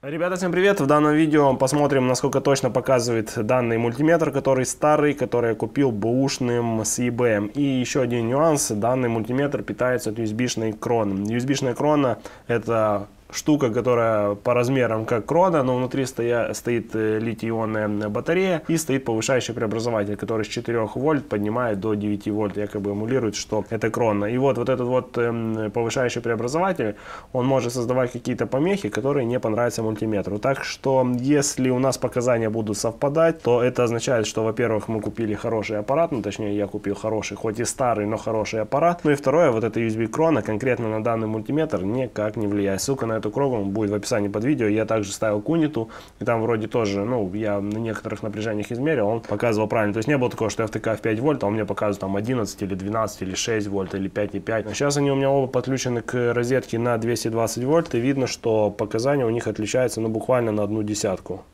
Ребята, всем привет! В данном видео посмотрим, насколько точно показывает данный мультиметр, который старый, который я купил бэушным с eBay. И еще один нюанс, данный мультиметр питается от USB-шной кроны. USB-шная крона это штука, которая по размерам как крона, но внутри стоя, стоит э, литий-ионная батарея и стоит повышающий преобразователь, который с 4 вольт поднимает до 9 вольт, якобы эмулирует, что это крона. И вот, вот этот вот эм, повышающий преобразователь, он может создавать какие-то помехи, которые не понравятся мультиметру. Так что, если у нас показания будут совпадать, то это означает, что, во-первых, мы купили хороший аппарат, ну, точнее, я купил хороший, хоть и старый, но хороший аппарат. Ну и второе, вот эта USB крона конкретно на данный мультиметр никак не влияет. Ссылка на эту кругом будет в описании под видео. Я также ставил куниту, и там вроде тоже, ну, я на некоторых напряжениях измерил, он показывал правильно. То есть не было такого, что я втыкаю в 5 вольт, а он мне показывает там 11 или 12 или 6 вольт или 5,5. Но сейчас они у меня оба подключены к розетке на 220 вольт, и видно, что показания у них отличаются, ну, буквально на одну десятку.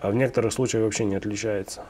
А в некоторых случаях вообще не отличается.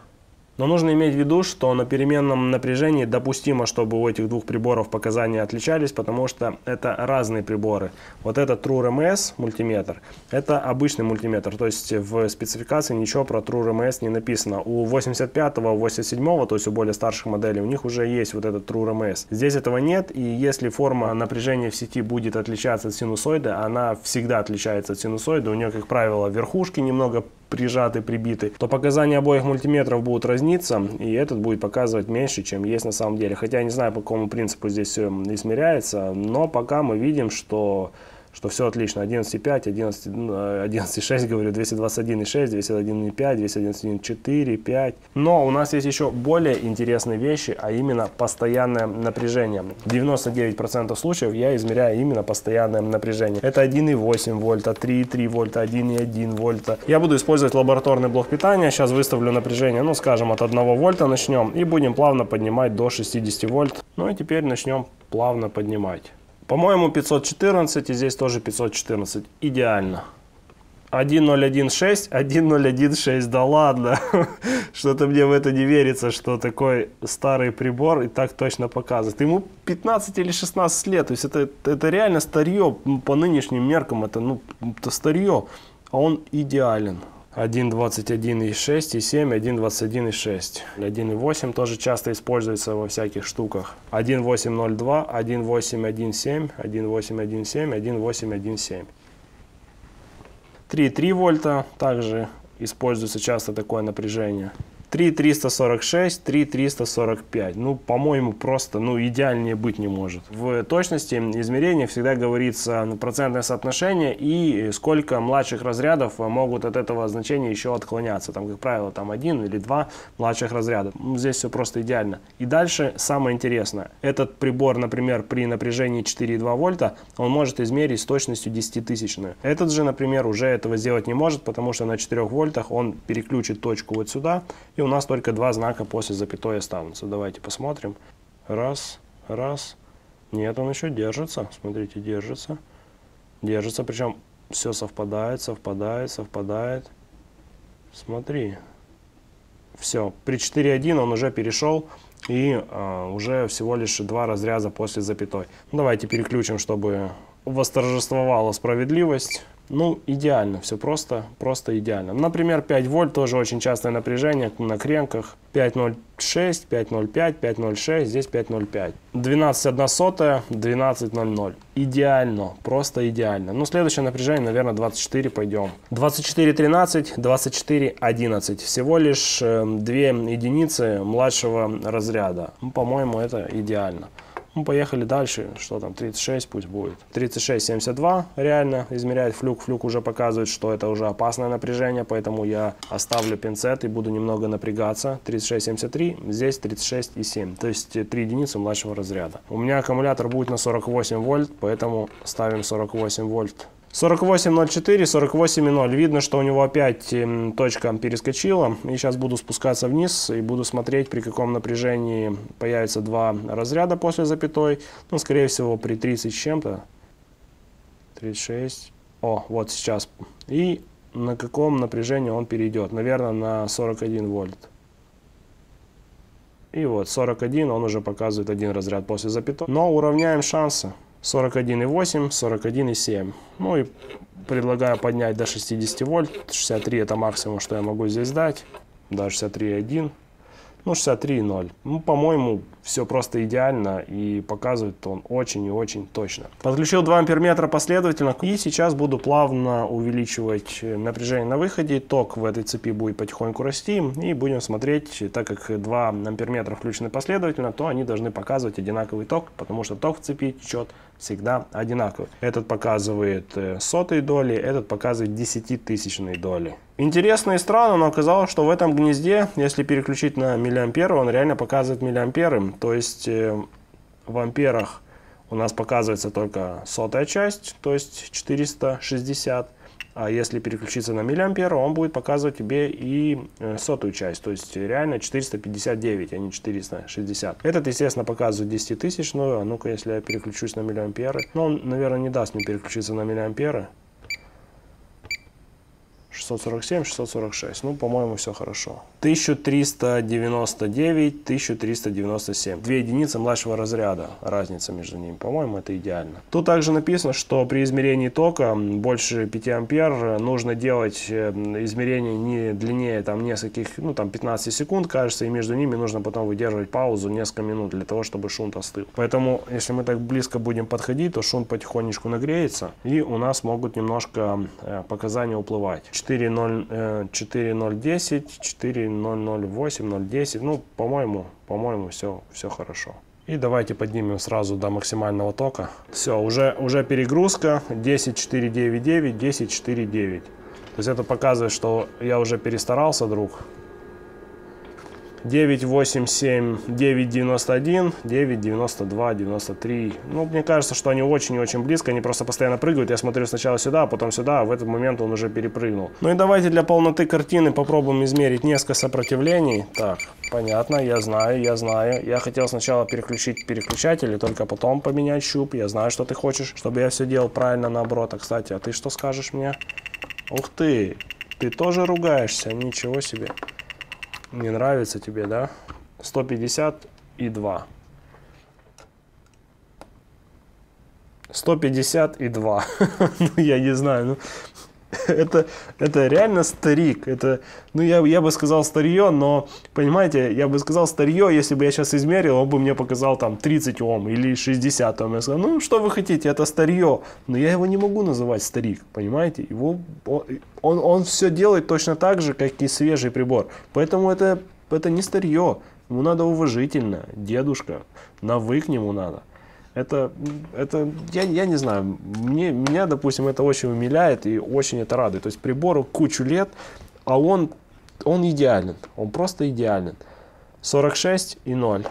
Но нужно иметь в виду, что на переменном напряжении допустимо, чтобы у этих двух приборов показания отличались, потому что это разные приборы. Вот этот True RMS мультиметр, это обычный мультиметр, то есть в спецификации ничего про True RMS не написано. У 85-го, 87-го, то есть у более старших моделей, у них уже есть вот этот True RMS. Здесь этого нет, и если форма напряжения в сети будет отличаться от синусоида, она всегда отличается от синусоида, у нее, как правило, верхушки немного прижаты, прибиты, то показания обоих мультиметров будут разниться, и этот будет показывать меньше, чем есть на самом деле. Хотя я не знаю, по какому принципу здесь все измеряется, но пока мы видим, что что все отлично. 11,5, 11, 11,6, говорю, 221,6, 201,5, 211,4, 5. Но у нас есть еще более интересные вещи, а именно постоянное напряжение. В 99% случаев я измеряю именно постоянное напряжение. Это 1,8 вольта, 3,3 вольта, 1,1 вольта. Я буду использовать лабораторный блок питания. Сейчас выставлю напряжение, ну скажем, от 1 вольта начнем. И будем плавно поднимать до 60 вольт. Ну и теперь начнем плавно поднимать. По-моему, 514, и здесь тоже 514. Идеально. 1016, 1016, да ладно. Что-то мне в это не верится, что такой старый прибор и так точно показывает. Ему 15 или 16 лет, то есть это, это реально старье, по нынешним меркам это, ну, это старье, а он идеален. 1.21.6 и 7, 1.21.6. 1.8 тоже часто используется во всяких штуках. 1.8.02, 1.8.1.7, 1.8.1.7, 1.8.1.7. 3.3 вольта также используется часто такое напряжение. 3,346, 3,345. Ну, по-моему, просто, ну, идеальнее быть не может. В точности измерения всегда говорится процентное соотношение и сколько младших разрядов могут от этого значения еще отклоняться. Там, как правило, там один или два младших разряда. Здесь все просто идеально. И дальше самое интересное. Этот прибор, например, при напряжении 4,2 вольта, он может измерить с точностью 10 тысячную. Этот же, например, уже этого сделать не может, потому что на 4 вольтах он переключит точку вот сюда и у нас только два знака после запятой останутся. Давайте посмотрим. Раз, раз. Нет, он еще держится. Смотрите, держится. Держится, причем все совпадает, совпадает, совпадает. Смотри. Все, при 4.1 он уже перешел и а, уже всего лишь два разряда после запятой. Давайте переключим, чтобы восторжествовала справедливость. Ну, идеально, все просто, просто идеально. Например, 5 вольт, тоже очень частое напряжение на кренках. 5.06, 5.05, 5.06, здесь 5.05. 12.1 сотая, 12.00. Идеально, просто идеально. Ну, следующее напряжение, наверное, 24 пойдем. 24.13, 24.11. Всего лишь э, две единицы младшего разряда. Ну, по-моему, это идеально. Ну, поехали дальше. Что там, 36 пусть будет. 36,72 реально измеряет флюк. Флюк уже показывает, что это уже опасное напряжение, поэтому я оставлю пинцет и буду немного напрягаться. 36,73, здесь 36,7. То есть 3 единицы младшего разряда. У меня аккумулятор будет на 48 вольт, поэтому ставим 48 вольт 48.04, 48.0. Видно, что у него опять эм, точка перескочила. И сейчас буду спускаться вниз и буду смотреть, при каком напряжении появится два разряда после запятой. Ну, скорее всего, при 30 с чем-то. 36. О, вот сейчас. И на каком напряжении он перейдет. Наверное, на 41 вольт. И вот 41, он уже показывает один разряд после запятой. Но уравняем шансы. 41,8, 41,7. Ну и предлагаю поднять до 60 вольт. 63 это максимум, что я могу здесь дать. Да, 63,1. Ну, 63,0. Ну, по-моему, все просто идеально и показывает он очень и очень точно. Подключил 2 амперметра последовательно и сейчас буду плавно увеличивать напряжение на выходе. Ток в этой цепи будет потихоньку расти и будем смотреть, так как 2 амперметра включены последовательно, то они должны показывать одинаковый ток, потому что ток в цепи течет всегда одинаковый. Этот показывает э, сотые доли, этот показывает десятитысячные доли. Интересно и странно, но оказалось, что в этом гнезде, если переключить на миллиамперы, он реально показывает миллиамперы. То есть э, в амперах у нас показывается только сотая часть, то есть 460. А если переключиться на миллиампер, он будет показывать тебе и э, сотую часть, то есть реально 459, а не 460. Этот, естественно, показывает 10 тысяч, но ну-ка, если я переключусь на миллиамперы, ну, он, наверное, не даст мне переключиться на миллиамперы. 647, 646. Ну, по-моему, все хорошо. 1399, 1397. Две единицы младшего разряда. Разница между ними. По-моему, это идеально. Тут также написано, что при измерении тока больше 5 ампер нужно делать э, измерение не длиннее там нескольких, ну там 15 секунд, кажется, и между ними нужно потом выдерживать паузу несколько минут для того, чтобы шунт остыл. Поэтому, если мы так близко будем подходить, то шунт потихонечку нагреется, и у нас могут немножко э, показания уплывать. 4010, 4008, 010. Ну, по-моему, по-моему, все, все хорошо. И давайте поднимем сразу до максимального тока. Все, уже, уже перегрузка 10.499, 10.4.9. То есть это показывает, что я уже перестарался, друг. 987, 991, 992, 93. Ну, мне кажется, что они очень и очень близко, они просто постоянно прыгают. Я смотрю сначала сюда, а потом сюда, а в этот момент он уже перепрыгнул. Ну и давайте для полноты картины попробуем измерить несколько сопротивлений. Так, понятно, я знаю, я знаю. Я хотел сначала переключить переключатель и только потом поменять щуп. Я знаю, что ты хочешь, чтобы я все делал правильно наоборот. А, кстати, а ты что скажешь мне? Ух ты, ты тоже ругаешься, ничего себе. Не нравится тебе, да? 150 и 2. 150 и 2. ну, я не знаю, ну, это, это реально старик. Это, ну, я, я бы сказал старье, но, понимаете, я бы сказал старье, если бы я сейчас измерил, он бы мне показал там 30 Ом или 60 Ом. Я сказал, ну, что вы хотите, это старье. Но я его не могу называть старик, понимаете? Его, он, он, все делает точно так же, как и свежий прибор. Поэтому это, это не старье. Ему надо уважительно, дедушка, навык к нему надо. Это, это я, я не знаю, мне, меня, допустим, это очень умиляет и очень это радует. То есть прибору кучу лет, а он, он идеален, он просто идеален. 46 и 0,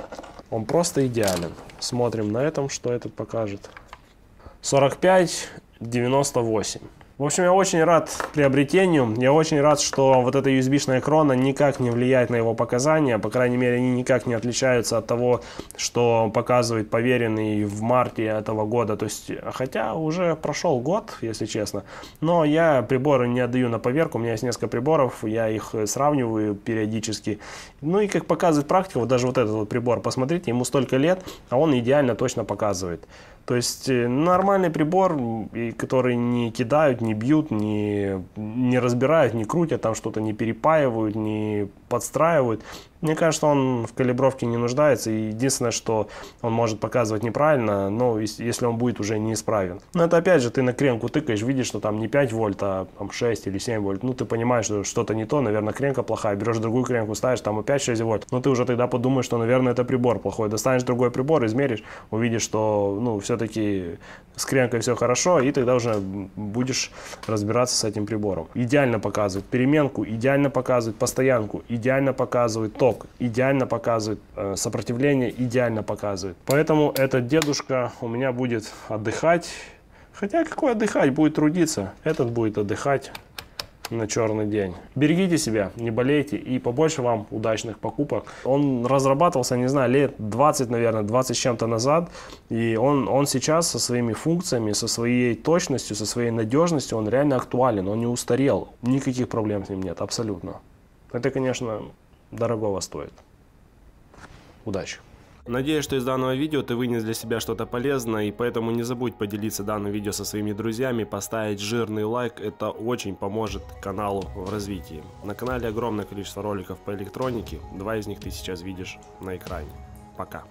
он просто идеален. Смотрим на этом, что этот покажет. 45, 98. В общем, я очень рад приобретению. Я очень рад, что вот эта USB-шная крона никак не влияет на его показания. По крайней мере, они никак не отличаются от того, что показывает поверенный в марте этого года. То есть, хотя уже прошел год, если честно. Но я приборы не отдаю на поверку. У меня есть несколько приборов, я их сравниваю периодически. Ну и как показывает практика, вот даже вот этот вот прибор, посмотрите, ему столько лет, а он идеально точно показывает. То есть э, нормальный прибор, который не кидают, не бьют, не, не разбирают, не крутят, там что-то не перепаивают, не подстраивают. Мне кажется, он в калибровке не нуждается. И единственное, что он может показывать неправильно, но если он будет уже неисправен. Но это опять же, ты на кренку тыкаешь, видишь, что там не 5 вольт, а там 6 или 7 вольт. Ну, ты понимаешь, что что-то не то, наверное, кренка плохая. Берешь другую кренку, ставишь, там опять 6 вольт. Но ты уже тогда подумаешь, что, наверное, это прибор плохой. Достанешь другой прибор, измеришь, увидишь, что, ну, все-таки с кренкой все хорошо, и тогда уже будешь разбираться с этим прибором. Идеально показывает переменку, идеально показывает постоянку, идеально показывает ток, идеально показывает э, сопротивление, идеально показывает. Поэтому этот дедушка у меня будет отдыхать. Хотя какой отдыхать, будет трудиться. Этот будет отдыхать на черный день. Берегите себя, не болейте и побольше вам удачных покупок. Он разрабатывался, не знаю, лет 20, наверное, 20 с чем-то назад. И он, он сейчас со своими функциями, со своей точностью, со своей надежностью, он реально актуален, он не устарел. Никаких проблем с ним нет, абсолютно. Это, конечно, дорогого стоит. Удачи! Надеюсь, что из данного видео ты вынес для себя что-то полезное, и поэтому не забудь поделиться данным видео со своими друзьями, поставить жирный лайк, это очень поможет каналу в развитии. На канале огромное количество роликов по электронике, два из них ты сейчас видишь на экране. Пока.